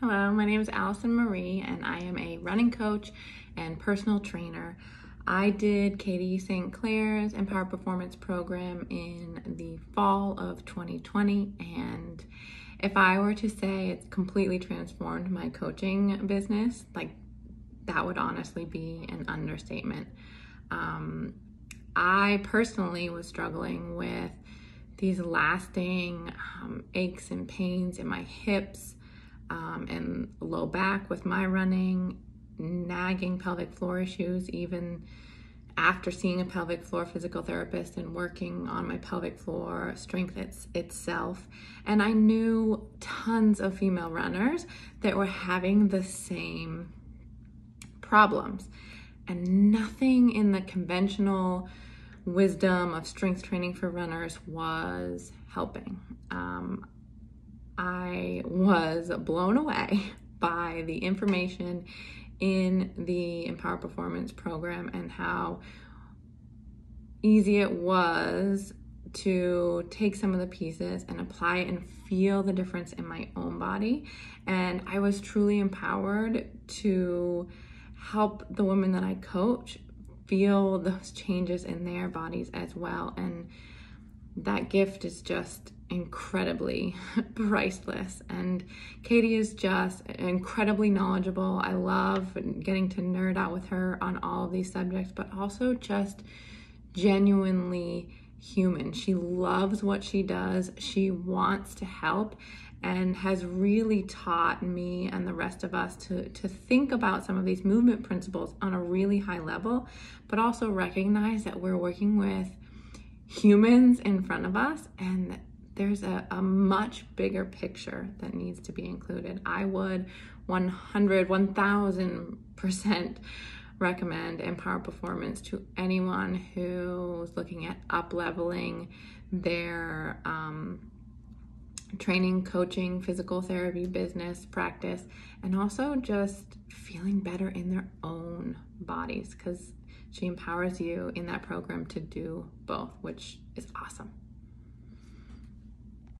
Hello, my name is Alison Marie, and I am a running coach and personal trainer. I did Katie St. Clair's Empower Performance program in the fall of 2020, and if I were to say it's completely transformed my coaching business, like that would honestly be an understatement. Um, I personally was struggling with these lasting um, aches and pains in my hips um, and low back with my running, nagging pelvic floor issues, even after seeing a pelvic floor physical therapist and working on my pelvic floor strength it's, itself. And I knew tons of female runners that were having the same problems. And nothing in the conventional wisdom of strength training for runners was helping. Um, I was blown away by the information in the Empower Performance program and how easy it was to take some of the pieces and apply and feel the difference in my own body. And I was truly empowered to help the women that I coach feel those changes in their bodies as well. And that gift is just incredibly priceless. And Katie is just incredibly knowledgeable. I love getting to nerd out with her on all of these subjects, but also just genuinely human. She loves what she does, she wants to help. And has really taught me and the rest of us to, to think about some of these movement principles on a really high level, but also recognize that we're working with humans in front of us and there's a, a much bigger picture that needs to be included. I would 100, 1000% recommend Empower Performance to anyone who's looking at up leveling their um, training, coaching, physical therapy, business, practice, and also just feeling better in their own bodies because she empowers you in that program to do both, which is awesome.